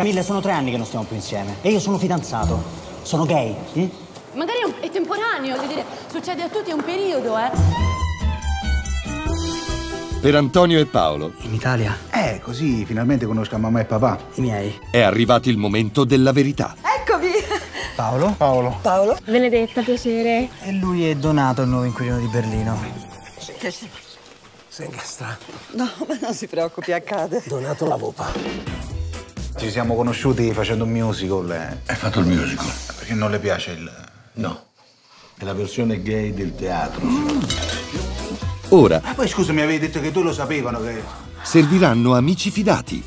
Camille, sono tre anni che non stiamo più insieme. E io sono fidanzato. Sono gay. hm? Magari è, un- è temporaneo, voglio dire, succede a tutti, è un periodo, eh. Per Antonio e Paolo In Italia? Eh, così finalmente conosco mamma e papà. I miei. è arrivato il momento della verità. Paolo? Paolo. Paolo? Benedetta, piacere. E lui è Donato, il nuovo inquilino di Berlino. No, ma non si preoccupi, accade. Donato la vopa. Ci siamo conosciuti facendo un musical. eh. Hai fatto il musical? Perché non le piace il. No. È la versione gay del teatro. Ora Ah, poi scusa, mi avevi detto che tu lo sapevano che. serviranno amici fidati,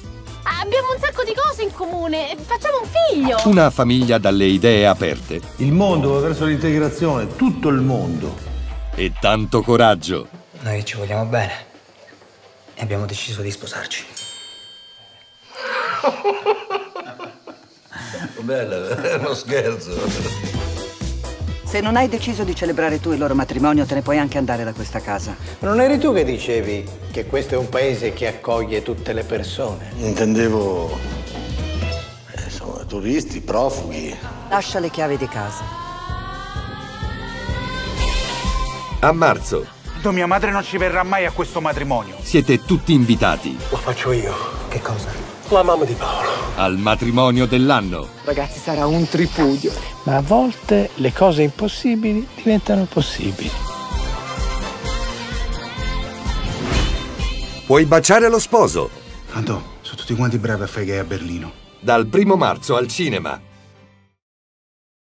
Abbiamo un sacco di cose in comune. Facciamo un figlio. una famiglia dalle idee aperte Il mondo va verso l'integrazione, tutto il mondo. e tanto coraggio. Noi ci vogliamo bene. E abbiamo deciso di sposarci. Bella, è uno scherzo. Se non hai deciso di celebrare tu il loro matrimonio, te ne puoi anche andare da questa casa. Ma non eri tu che dicevi che questo è un paese che accoglie tutte le persone? Intendevo. eh, insomma, turisti, profughi. Lascia le chiavi di casa. A marzo mia madre non ci verrà mai a questo matrimonio. siete tutti invitati Lo faccio io. Che cosa? La mamma di Paolo. al matrimonio dell'anno. Ragazzi, sarà un tripudio. Ma a volte le cose impossibili diventano possibili. Puoi baciare lo sposo Tanto sono tutti quanti bravi a fare gay a Berlino. dal primo marzo al cinema.